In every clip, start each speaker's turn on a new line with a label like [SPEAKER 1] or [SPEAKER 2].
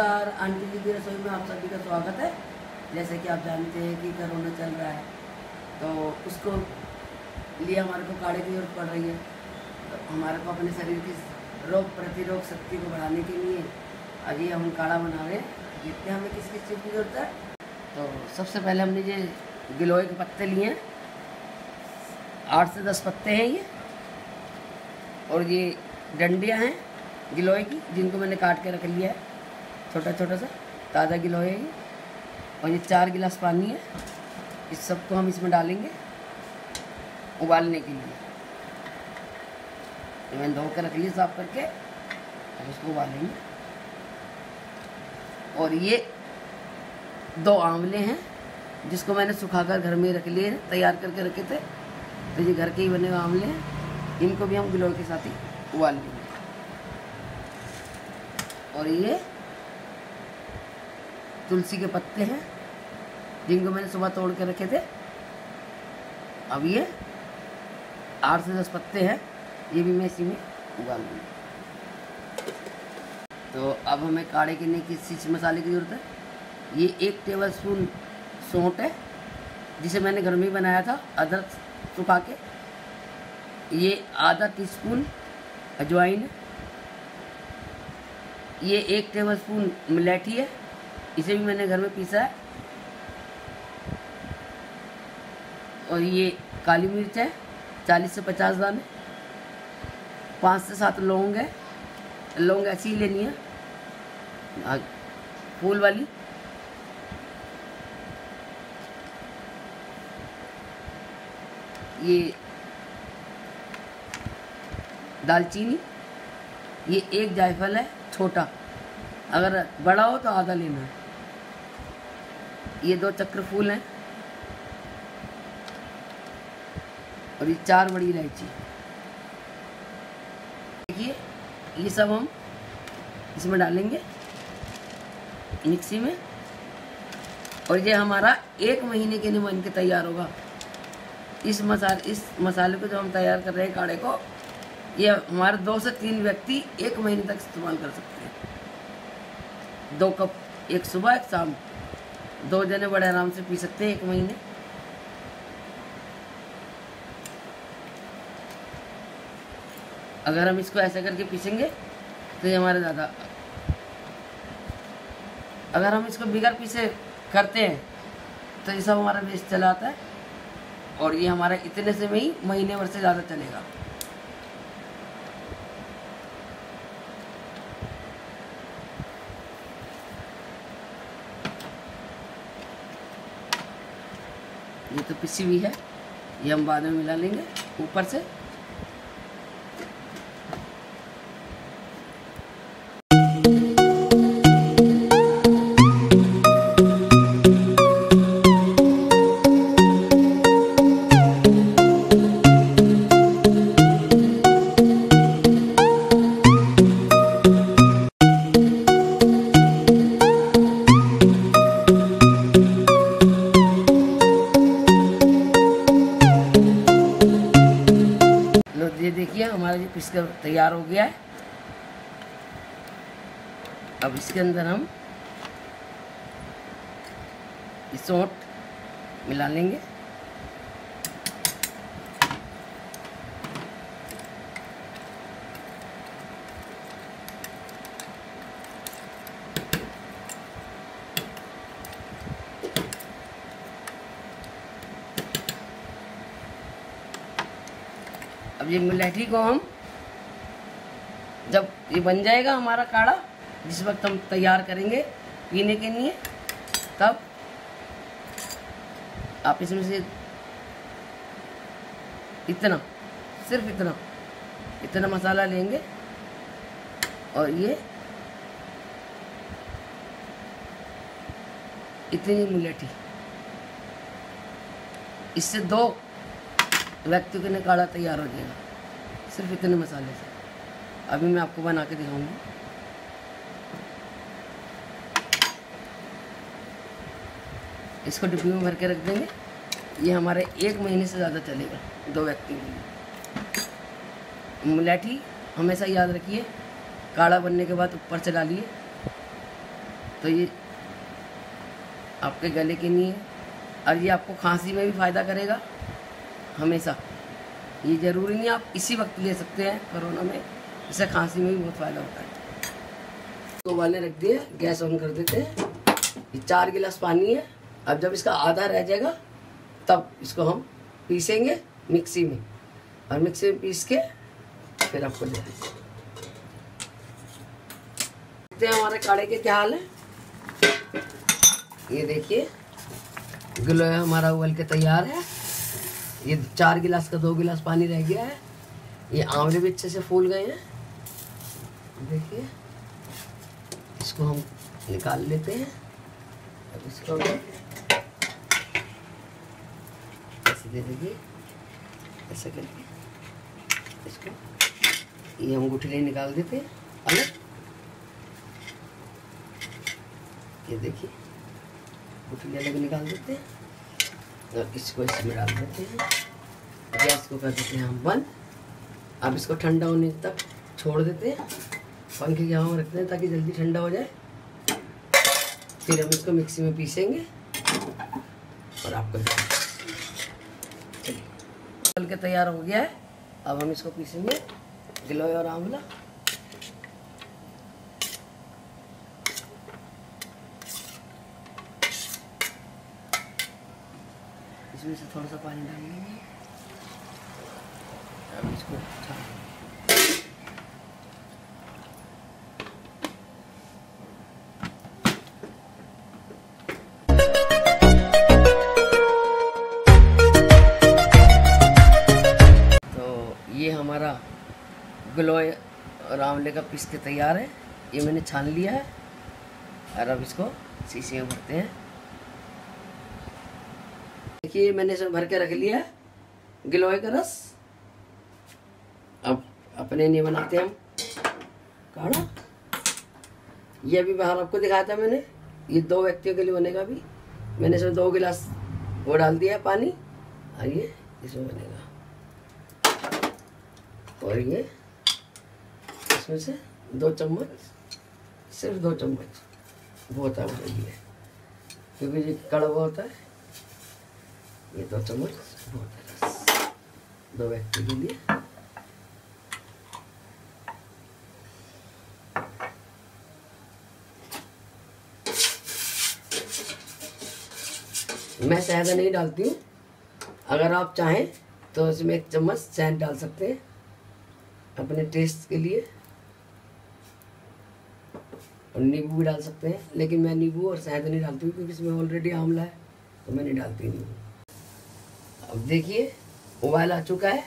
[SPEAKER 1] नमस्कार, आंटी जी की रसोई में आप सभी का स्वागत है। जैसे कि आप जानते हैं कि कोरोना चल रहा है तो उसको लिए हमारे को काढ़े की ज़रूरत पड़ रही है। तो हमारे को अपने शरीर की रोग प्रतिरोध शक्ति को बढ़ाने के लिए अभी हम काढ़ा बना रहे हैं। देखते हैं हमें किस किस चीज़ की ज़रूरत है। तो सबसे पहले हमने ये गिलोय के पत्ते लिए हैं। आठ से दस पत्ते हैं ये। और ये डंडियाँ हैं गिलोय की, जिनको मैंने काट के रख लिया है। छोटा छोटा सा, ताज़ा गिलोय है और ये चार गिलास पानी है। इस सबको हम इसमें डालेंगे उबालने के लिए। मैंने धो कर रख लिया साफ़ करके, अब इसको उबालेंगे। और ये दो आंवले हैं, जिसको मैंने सुखाकर घर में रख लिए, तैयार करके रखे थे। तो ये घर के ही बने हुए आंवले हैं। इनको भी हम गिलोय के साथ ही उबाल लेंगे। और ये तुलसी के पत्ते हैं। जिनको मैंने सुबह तोड़ के रखे थे। अब ये आठ से दस पत्ते हैं। ये भी मैं इसी में उबाल लूँगी। तो अब हमें काढ़े के लिए किस चीज़ मसाले की ज़रूरत है? ये एक टेबल स्पून सौंठ है, जिसे मैंने घर में ही बनाया था, अदरक सुखा के। ये आधा टीस्पून अजवाइन है। ये एक टेबल स्पून मिलेठी है। इसे भी मैंने घर में पीसा है। और ये काली मिर्च है, चालीस से पचास दाने पाँच से सात लौंग है। लौंग ऐसी ही लेनी है। फूल वाली। ये दालचीनी। ये एक जायफल है, छोटा। अगर बड़ा हो तो आधा लेना है। ये दो चक्र फूल हैं। और ये चार बड़ी इलायची। देखिए, ये सब हम इसमें डालेंगे, मिक्सी में। और ये हमारा एक महीने के लिए बन के तैयार होगा। इस मसाले इस मसाले को जो हम तैयार कर रहे हैं काढ़े को, ये हमारे दो से तीन व्यक्ति एक महीने तक इस्तेमाल कर सकते हैं। दो कप, एक सुबह, एक शाम। दो जने बड़े आराम से पी सकते हैं एक महीने। अगर हम इसको ऐसे करके पीसेंगे तो ये हमारे ज़्यादा अगर हम इसको बिगर पीसे करते हैं तो ये सब हमारा वेस्ट चला आता है और ये हमारा इतने से में ही महीने भर से ज़्यादा चलेगा। ये तो पिसी हुई है ये हम बाद में मिला लेंगे ऊपर से। देखिए हमारा ये पिस्कर तैयार हो गया है। अब इसके अंदर हम इसोट मिला लेंगे। ये मिलाठी को हम? जब ये बन जाएगा हमारा काढ़ा, जिस वक्त हम तैयार करेंगे पीने के लिए, तब आप इसमें से इतना, सिर्फ़ इतना इतना मसाला लेंगे और ये इतनी मुलेठी इससे दो व्यक्तियों के लिए काढ़ा तैयार हो जाएगा सिर्फ़ इतने मसाले से। अभी मैं आपको बना के दिखाऊँगी। इसको डिब्बी में भर के रख देंगे। ये हमारे एक महीने से ज़्यादा चलेगा, दो व्यक्ति के लिए। मुलेठी हमेशा याद रखिए, काढ़ा बनने के बाद ऊपर से डालिए। तो ये आपके गले के लिए, और ये आपको खांसी में भी फ़ायदा करेगा। हमेशा। ये ज़रूरी नहीं आप इसी वक्त ले सकते हैं, कोरोना में। इससे खांसी में भी बहुत फ़ायदा होता है। तो उबालने रख दिए, गैस ऑन कर देते हैं। ये चार गिलास पानी है। अब जब इसका आधा रह जाएगा, तब इसको हम पीसेंगे मिक्सी में। और मिक्सी में पीस के फिर आपको देखते हैं हमारे काढ़े के क्या हाल है। ये देखिए गिलोय हमारा उबल के तैयार है। ये चार गिलास का दो गिलास पानी रह गया है। ये आंवले भी अच्छे से फूल गए हैं। देखिए, इसको हम निकाल लेते हैं। अब इसको ऐसे दे देंगे। ऐसे करके इसको ये हम गुठली निकाल देते हैं अलग। ये देखिए गुठली अलग निकाल देते हैं। और इसको इसमें डाल देते हैं। गैस को कर देते हैं हम बंद। अब इसको ठंडा होने तक छोड़ देते हैं। पंखे के हवा रखते हैं ताकि जल्दी ठंडा हो जाए। फिर हम इसको मिक्सी में पीसेंगे। और आपको चलिए। तैयार हो गया है। अब हम इसको पीसेंगे। गिलोय और आंवला। इसमें से थोड़ा सा पानी डालेंगे अब इसको तो ये हमारा गलोय और आंवले का पीस के तैयार है। ये मैंने छान लिया है। और अब इसको शीशे में भरते हैं। देखिए, मैंने इसमें भर के रख लिया। गिलोय का रस। अब अपने लिए बनाते हम। काढ़ा। ये भी बाहर आपको दिखाया था मैंने। ये दो व्यक्तियों के लिए बनेगा अभी। मैंने इसमें दो गिलास वो डाल दिया है पानी। और ये इसमें बनेगा। और ये इसमें से दो चम्मच, सिर्फ़ दो चम्मच। बहुत है क्योंकि ये कड़वा होता है। ये दो चम्मच है दो व्यक्ति के लिए मैं शहद नहीं डालती हूँ। अगर आप चाहें तो इसमें एक चम्मच शहद डाल सकते हैं, अपने टेस्ट के लिए। और नींबू भी डाल सकते हैं, लेकिन मैं नींबू और शहद नहीं डालती हूँ, क्योंकि इसमें ऑलरेडी आंवला है तो मैं नहीं डालती नींबू। अब देखिए, उबाल आ चुका है।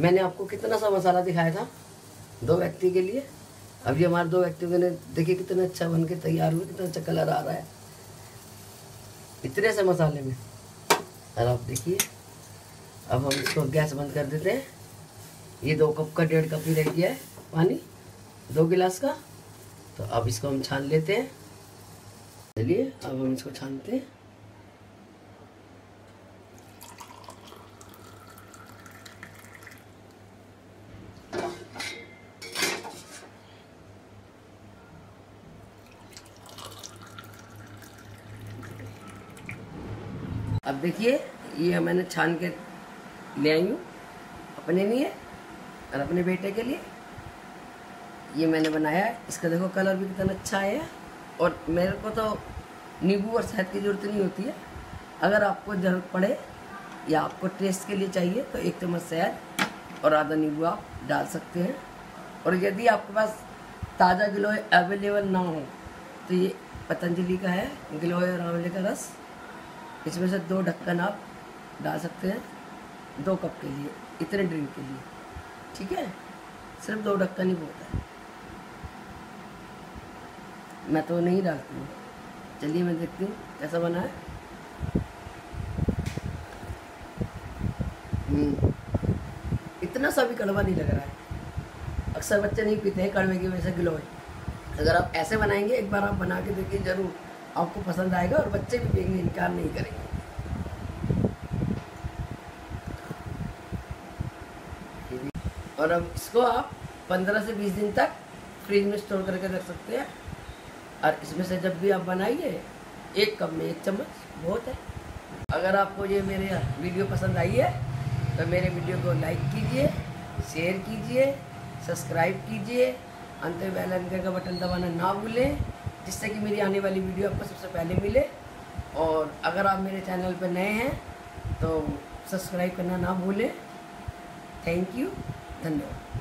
[SPEAKER 1] मैंने आपको कितना सा मसाला दिखाया था, दो व्यक्ति के लिए। ये हमारे दो व्यक्तियों के देखिए कितना अच्छा बन के तैयार हुआ, कितना अच्छा कलर आ रहा है। इतने से मसाले में। और आप देखिए, अब हम इसको गैस बंद कर देते हैं। ये दो कप का, डेढ़ कप ही रह गया है पानी, दो गिलास का। तो अब इसको हम छान लेते हैं। चलिए, अब हम इसको छानते हैं। अब देखिए, ये मैंने छान के ले आई हूँ, अपने लिए और अपने बेटे के लिए। ये मैंने बनाया है। इसका देखो कलर भी कितना अच्छा है। और मेरे को तो नींबू और शहद की ज़रूरत नहीं होती है। अगर आपको ज़रूरत पड़े या आपको टेस्ट के लिए चाहिए तो एक चम्मच शहद और आधा नींबू आप डाल सकते हैं। और यदि आपके पास ताज़ा गिलोय अवेलेबल ना हो तो ये पतंजलि का है, गिलोय और आंवले का रस। इसमें से दो ढक्कन आप डाल सकते हैं दो कप के लिए इतने ड्रिंक के लिए। ठीक है? सिर्फ़ दो ढक्कन ही बहुत है। मैं तो नहीं डालती हूँ। चलिए मैं देखती हूँ कैसा बना है। हम्म, इतना सा भी कड़वा नहीं लग रहा है। अक्सर बच्चे नहीं पीते हैं कड़वे की वजह से गिलोय। अगर आप ऐसे बनाएँगे एक बार आप बना के देखिए ज़रूर। आपको पसंद आएगा और बच्चे भी पिएँगे इनकार नहीं करेंगे। और अब इसको आप 15 से 20 दिन तक फ्रिज में स्टोर करके रख सकते हैं। और इसमें से जब भी आप बनाइए, एक कप में एक चम्मच, बहुत है। अगर आपको ये मेरे वीडियो पसंद आई है तो मेरे वीडियो को लाइक कीजिए, शेयर कीजिए, सब्सक्राइब कीजिए, अंत में बेल आइकन का बटन दबाना ना भूलें। जिससे कि मेरी आने वाली वीडियो आपको सबसे पहले मिले। और अगर आप मेरे चैनल पर नए हैं तो सब्सक्राइब करना ना भूलें। थैंक यू धन्यवाद।